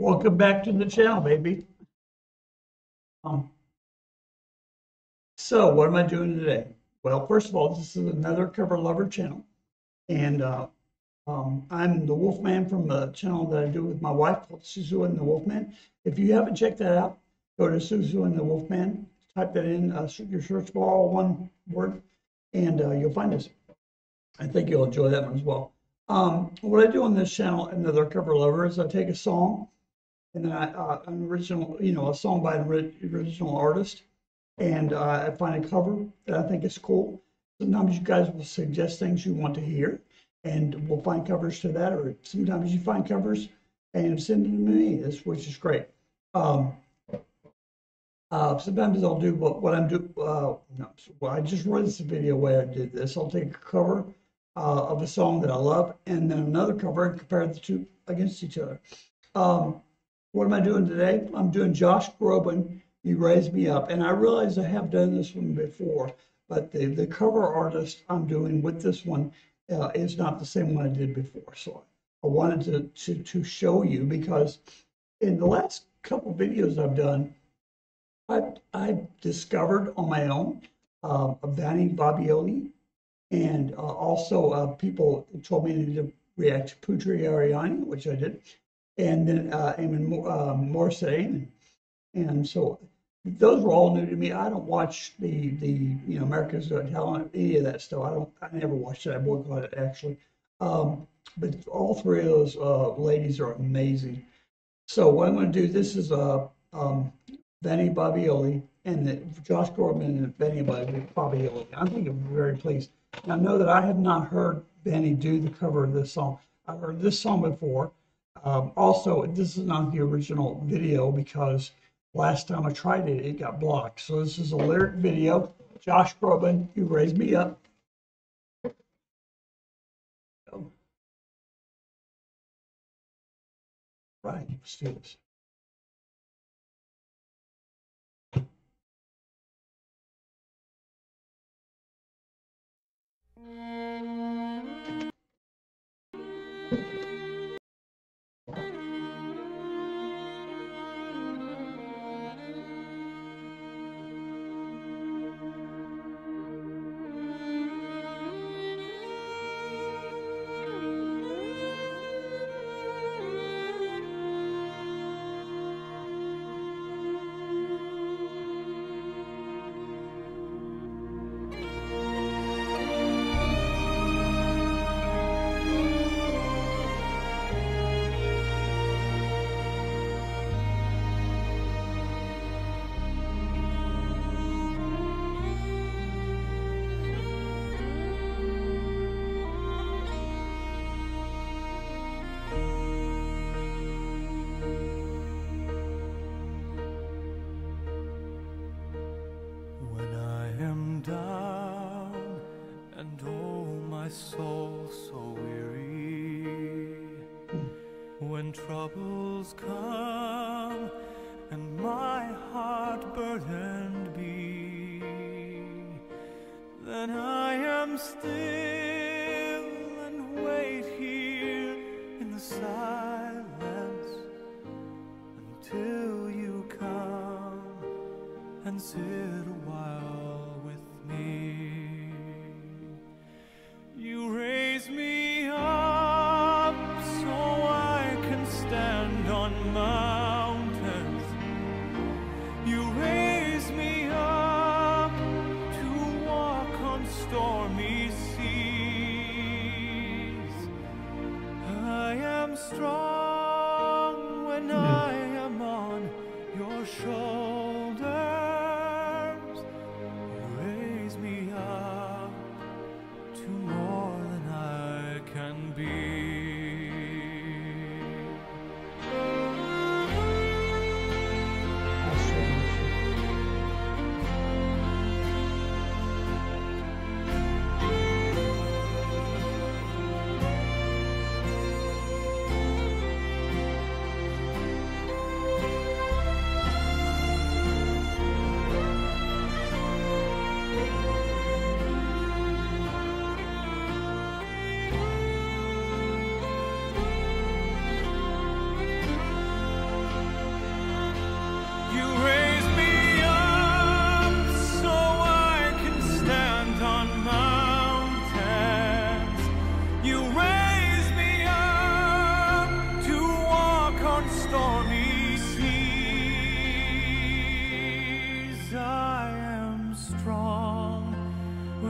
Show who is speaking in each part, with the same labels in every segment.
Speaker 1: Welcome back to the channel, baby. Um, so what am I doing today? Well, first of all, this is another cover lover channel. And uh, um, I'm the Wolfman from the channel that I do with my wife called SueSue and the Wolfman. If you haven't checked that out, go to SueSue and the Wolfman, type that in uh, your search bar, one word, and uh, you'll find us. I think you'll enjoy that one as well. Um, what I do on this channel, another cover lover, is I take a song and then I, uh, an original, you know, a song by an original artist, and uh, I find a cover that I think is cool. Sometimes you guys will suggest things you want to hear, and we'll find covers to that, or sometimes you find covers and send them to me, which is great. Um, uh, sometimes I'll do what, what I'm doing. Uh, no, well, I just read this video where I did this. I'll take a cover uh, of a song that I love, and then another cover and compare the two against each other. Um, what am I doing today? I'm doing Josh Groban, You Raise Me Up. And I realize I have done this one before, but the, the cover artist I'm doing with this one uh, is not the same one I did before. So I wanted to, to, to show you because in the last couple videos I've done, I, I discovered on my own uh, Vanny Babioli, and uh, also uh, people told me to react to Putri Ariani, which I did and then uh, Eamon uh, Morrissey, and, and so those were all new to me. I don't watch the the you know America's Got Talent, any of that stuff. I don't. I never watched it. I boycotted it actually. Um, but all three of those uh, ladies are amazing. So what I'm going to do, this is uh, um, Vanny Babioli and the, Josh Groban and Vanny Babioli. I think I'm very pleased. I know that I have not heard Vanny do the cover of this song. I've heard this song before. Um, also, this is not the original video because last time I tried it, it got blocked. So this is a lyric video. Josh Groban, you raised me up. Right, let's do this.
Speaker 2: Troubles come and my heart burdened be. Then I am still and wait here in the silence until you come and sit your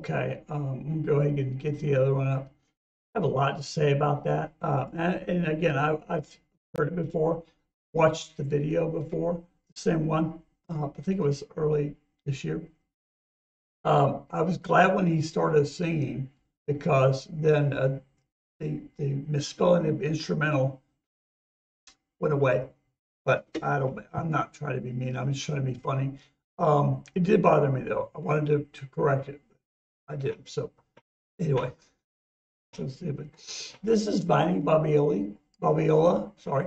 Speaker 1: Okay, um, go ahead and get the other one up. I have a lot to say about that. Uh, and, and again, I, I've heard it before, watched the video before, the same one. Uh, I think it was early this year. Um, I was glad when he started singing because then uh, the the misspelling of instrumental went away. But I don't. I'm not trying to be mean. I'm just trying to be funny. Um, it did bother me though. I wanted to, to correct it. I did. So anyway, so stupid. This is Viney Bobbioli, Bobbiola, sorry,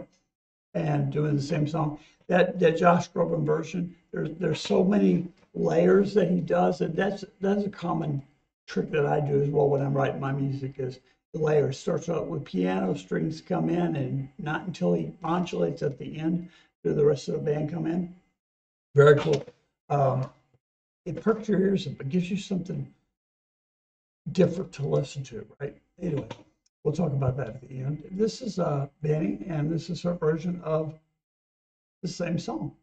Speaker 1: and doing the same song. That that Josh Groban version. There's there's so many layers that he does, and that's that's a common trick that I do as well when I'm writing my music. Is the layers starts out with piano strings come in, and not until he modulates at the end do the rest of the band come in. Very cool. Um, it perks your ears up. It gives you something different to listen to, right? Anyway, we'll talk about that at the end. This is uh, Benny, and this is her version of the same song.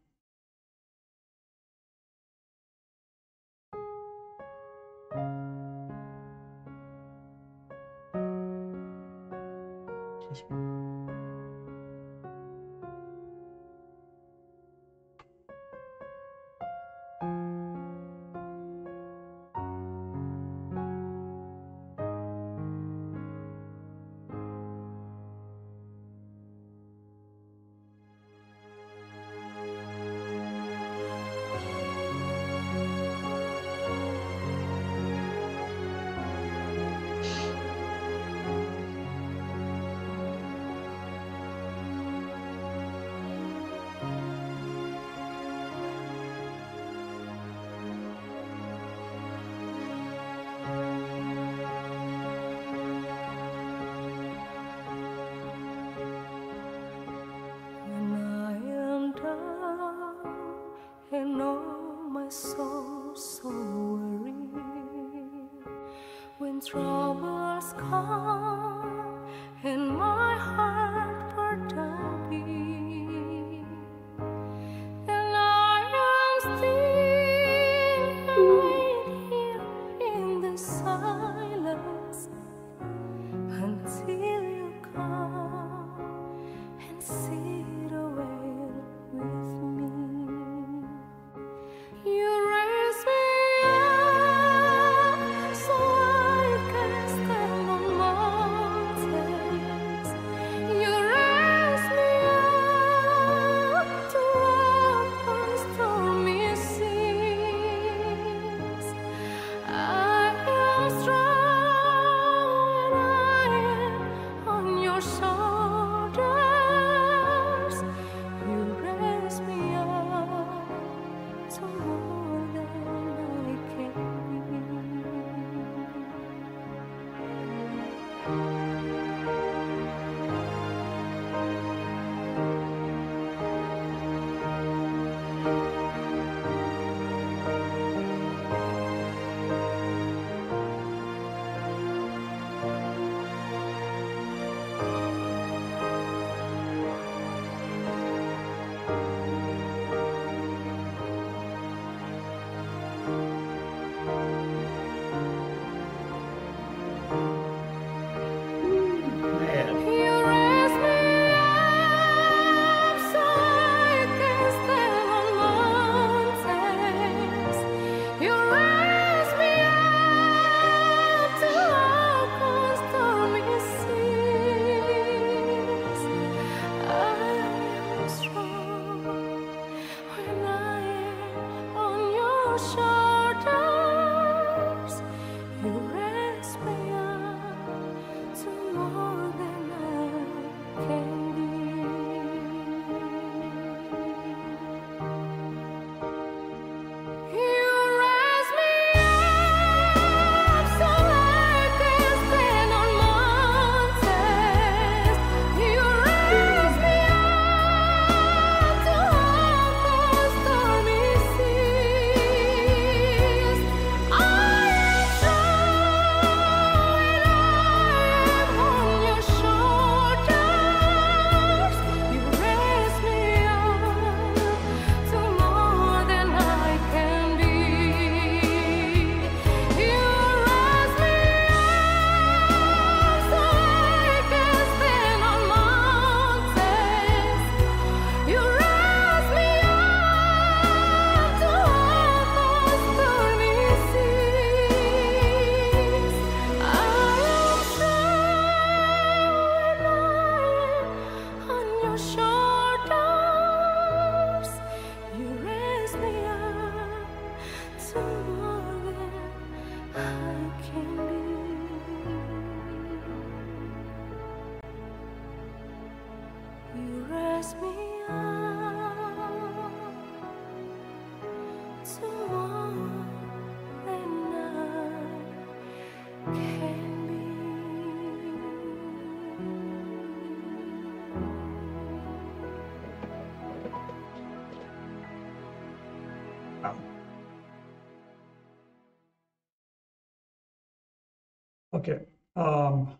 Speaker 1: Okay, um.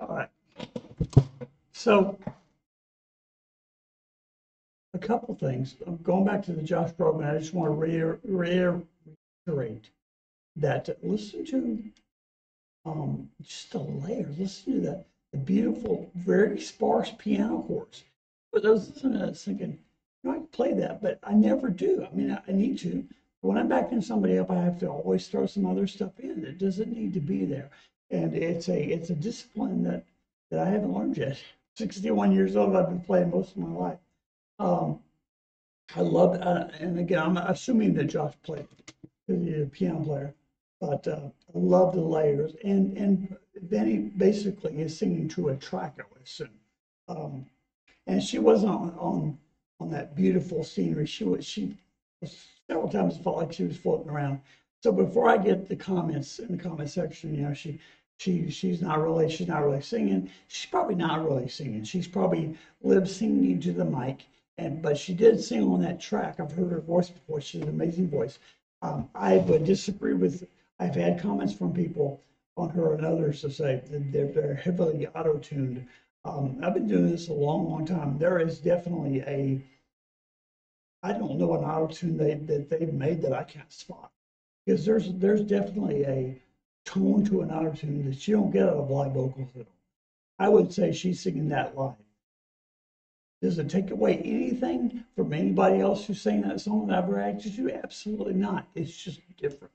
Speaker 1: All right. So. A couple things, going back to the Josh Groban, I just want to reiter- reiterate that listen to um, just the layers, listen to the, the beautiful, very sparse piano chords. But I was listening to this thinking, you know, I can play that, but I never do. I mean, I, I need to. When I'm backing somebody up, I have to always throw some other stuff in. It doesn't need to be there. And it's a it's a discipline that that I haven't learned yet. 61 years old, I've been playing most of my life. Um, I love, uh, and again, I'm assuming that Josh played, a piano player, but uh, I love the layers. And and Benny basically is singing to a track, I would assume. Um, and she wasn't on, on on that beautiful scenery. She was she several times felt like she was floating around. So before I get the comments in the comment section, you know, she she she's not really she's not really singing. She's probably not really singing. She's probably lip singing to the mic. And but she did sing on that track. I've heard her voice before. She's an amazing voice. Um, I would disagree with. I've had comments from people on her and others to say that they're, they're heavily auto-tuned. Um, I've been doing this a long, long time. There is definitely a I don't know an auto tune they, that they've made that I can't spot. Because there's there's definitely a tone to an auto tune that you don't get out of live vocals at all. I would say she's singing that live. Does it take away anything from anybody else who sang that song that I've reacted to? Absolutely not. It's just different,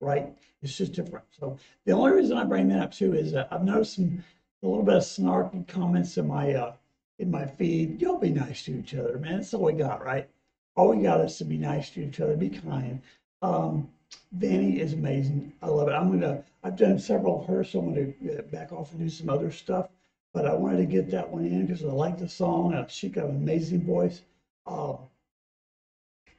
Speaker 1: right? It's just different. So the only reason I bring that up too is that I've noticed some a little bit of snarky comments in my uh, in my feed. Y'all be nice to each other, man. That's all we got, right? All we got is to be nice to each other, be kind. Um, Vanny is amazing. I love it. I'm gonna. I've done several of her, so I'm gonna uh, back off and do some other stuff. But I wanted to get that one in because I like the song. Uh, She got an amazing voice. Um,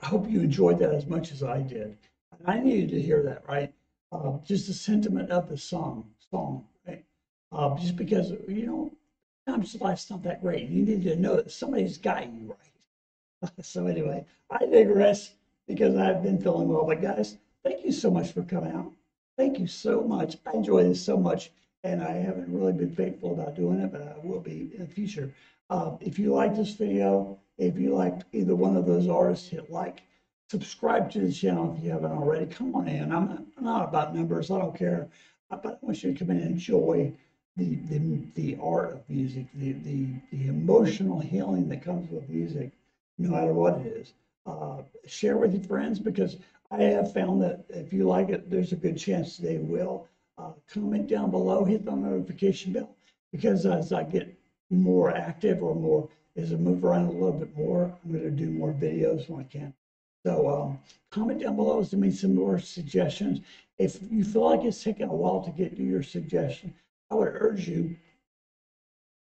Speaker 1: I hope you enjoyed that as much as I did. And I needed to hear that, right? Uh, just the sentiment of the song, song, right? Uh, just because you know, sometimes life's not that great. You need to know that somebody's got you right. so anyway, I digress because I've been feeling well. But guys, thank you so much for coming out. Thank you so much. I enjoy this so much, and I haven't really been faithful about doing it, but I will be in the future. Uh, if you like this video, if you liked either one of those artists, hit like. Subscribe to the channel if you haven't already. Come on in. I'm not, about numbers. I don't care. But I want you to come in and enjoy the the, the art of music, the, the the emotional healing that comes with music, no matter what it is. Uh, share with your friends because I have found that if you like it, there's a good chance they will. Uh, comment down below, hit the notification bell because as I get more active or more as I move around a little bit more, I'm going to do more videos when I can. So um, comment down below, send me some more suggestions. If you feel like it's taking a while to get to your suggestion, I would urge you,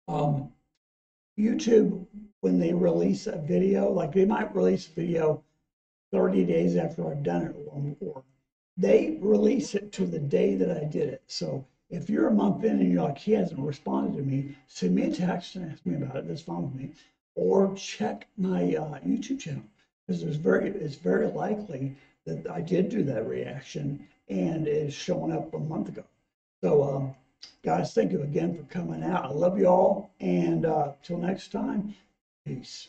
Speaker 1: um, YouTube, when they release a video, like they might release a video 30 days after I've done it or they release it to the day that I did it. So if you're a month in and you're like, he hasn't responded to me, send me a text and ask me about it. That's fine with me. Or check my uh, YouTube channel because there's very, it's very likely that I did do that reaction and it's showing up a month ago. So, um, guys, thank you again for coming out. I love you all. And uh, till next time, peace.